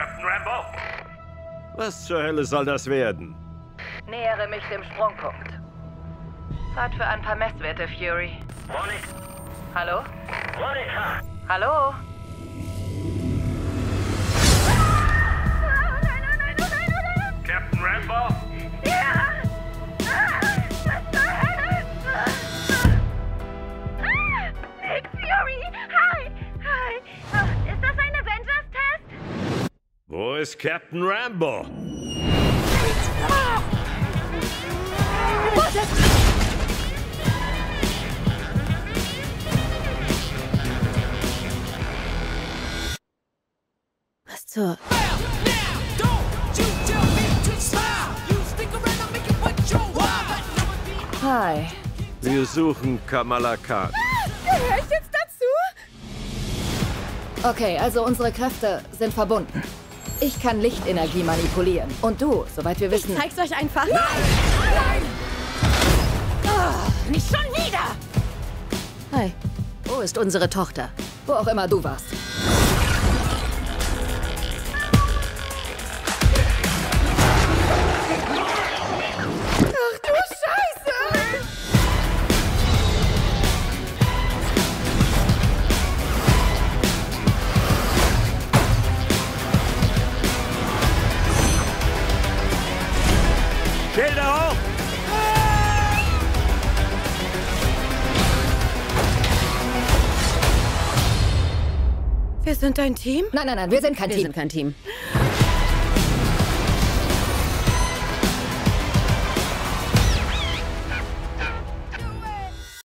Captain Rambo? Was zur Hölle soll das werden? Nähere mich dem Sprungpunkt. Zeit für ein paar Messwerte, Fury. Monika? Hallo? Monika! Hallo? Wo ist Captain Rambo? Was zur... Hi. Wir suchen Kamala Khan. Gehör ich jetzt dazu? Okay, also unsere Kräfte sind verbunden. Ich kann Lichtenergie manipulieren. Und du, soweit wir wissen... Zeig's euch einfach. Nein! Nein! Oh, nicht schon wieder! Hi, wo ist unsere Tochter? Wo auch immer du warst. Schilder hoch! Wir sind ein Team? Nein, nein, nein, wir sind kein Wir Team. sind kein Team.